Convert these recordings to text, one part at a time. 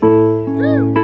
Maybe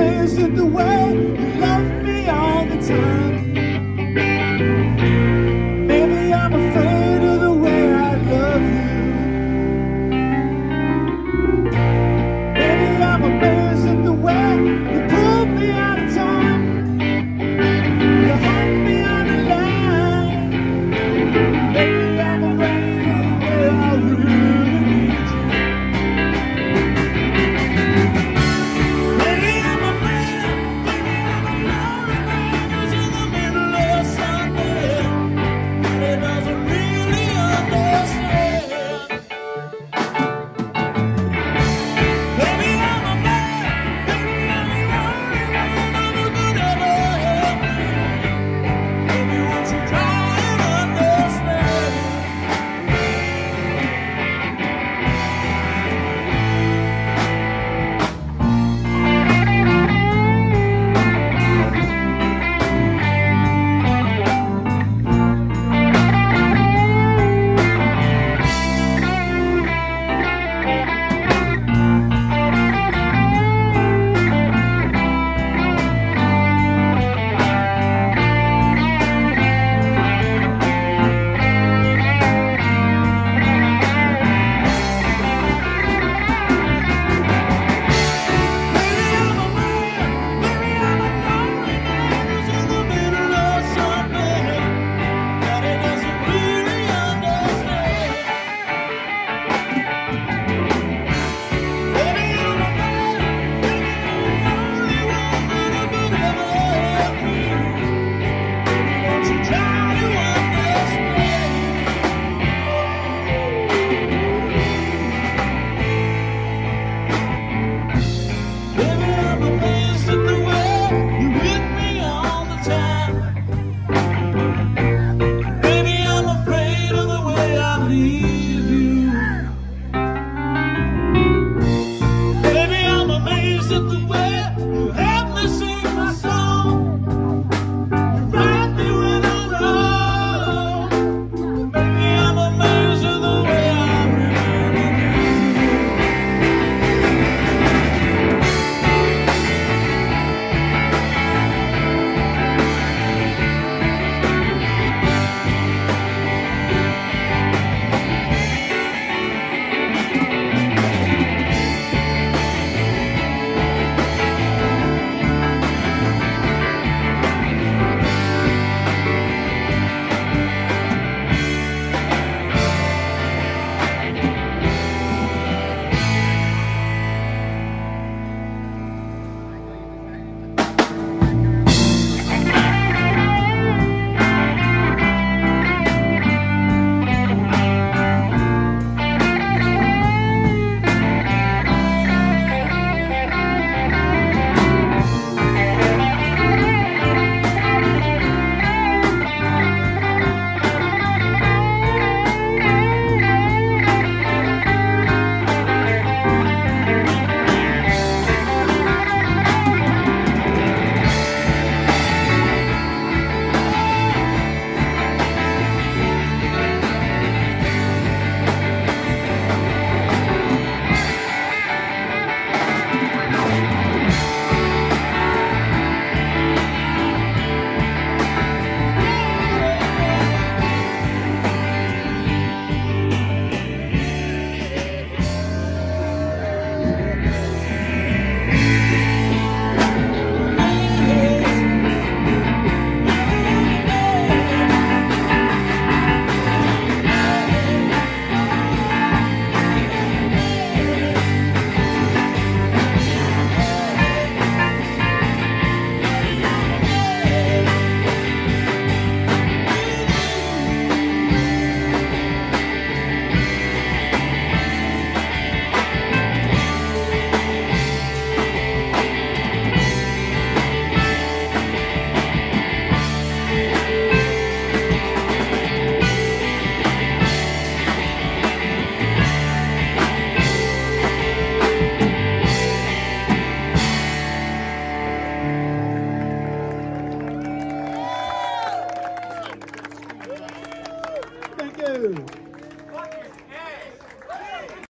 Is it the way